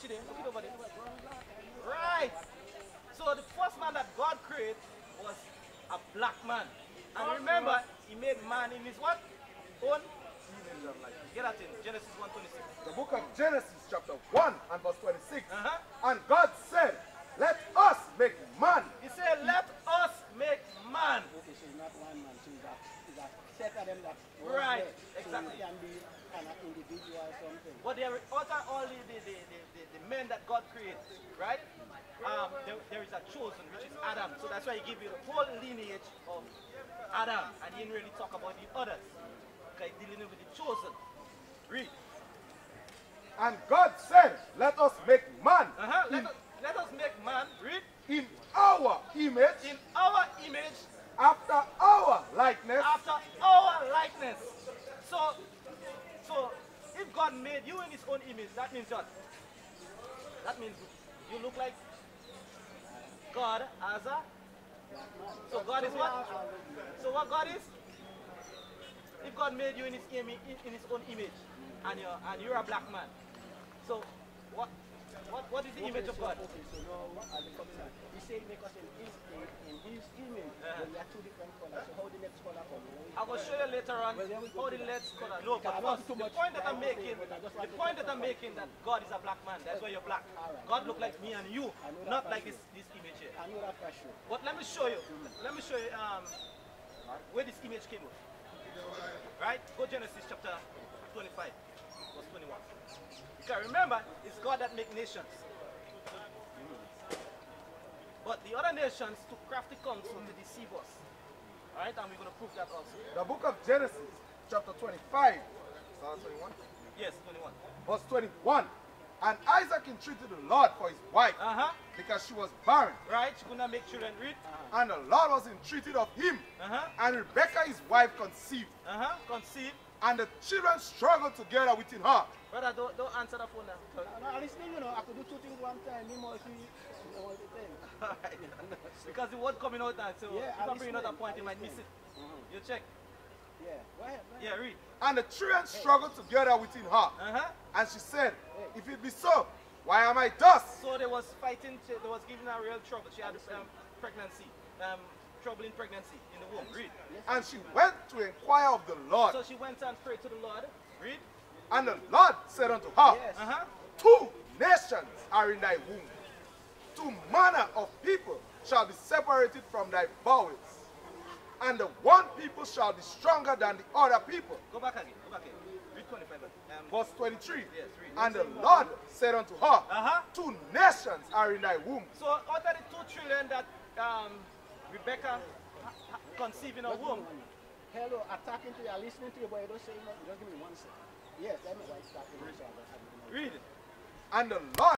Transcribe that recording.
Watch it there. Look it over there. Right. So the first man that God created was a black man. And remember, he made man in his what? Own image. Get that in Genesis 1:26. The book of Genesis, chapter 1 and verse 26. Uh-huh. And God said, Let us make man. He said, Let us make man. Okay, so it's not one man, so it's a, it's a set of them that Right, there. exactly. So it can be an individual or something. But there are all the, the, the men that God created, right? Um, there, there is a chosen, which is Adam. So that's why he give you the whole lineage of Adam. And he didn't really talk about the others. Okay, dealing with the chosen. Read. And God said, Let us make man Uh-huh. Let, us, let us make man, read, in our image, in our image, after our likeness. after our likeness. So, so if God made you in his own image, that means what? That means you look like God as a. So God is what? So what God is? If God made you in his imi- in his own image, and you're and you're a black man, so what? What, what is the image of God? Okay, so now as a covenant, he said make us in his, in, in his image, Uh-huh. but we are two different colors. So how the next color come? I will show you later on Well, then we how the to let's color. But first, the point that I'm making, say, but I just the point that I'm making that God is a black man. That's why you're black. God look like me and you, I know that not like this this image here. I know that for sure. But let me show you. Let me show you um, where this image came from. Right? Go Genesis chapter 25, verse 21. Because remember, it's God that make nations. But the other nations took crafty counsel to deceive us. Alright, and we're going to prove that also. The book of Genesis, chapter 25, Psalm 21, Yes, 21. verse 21. And Isaac entreated the Lord for his wife Uh-huh. because she was barren. Right? She could not make children read. And the Lord was entreated of him. Uh-huh. And Rebekah, his wife, conceived. Uh-huh. Conceive. And the children struggled together within her. Brother, don't, don't answer the phone now. Now, now listening, you know, I could do two things one time. Me more see, you know, the thing. Alright. because the word coming out now, so Yeah, if I I bring another point, you might miss listen. it. You check. Yeah, go ahead. Go ahead. Yeah, read. And the children struggled together within her. Uh-huh. And she said, If it be so, why am I thus? So they was fighting, to, they was giving her real trouble. She had um, pregnancy, um, trouble in pregnancy in the womb. Read. And she went to inquire of the Lord. So she went and prayed to the Lord. Read. And the Lord said unto her, Yes. Uh-huh. Two nations are in thy womb. Two manner of people shall be separated from thy bowels. And the one people shall be stronger than the other people. Go back again. Go back again. Read 25. Um, Verse 23. Yes, read. And the Lord said unto her, Uh-huh. Two nations are in thy womb. So out of the two children that um, Rebecca conceiving a conceived in her Just womb. Hello, I'm talking to you, I'm listening to you, but you don't say nothing. Just give me one second. Yes, let me write that in. So I don't have it read. And the Lord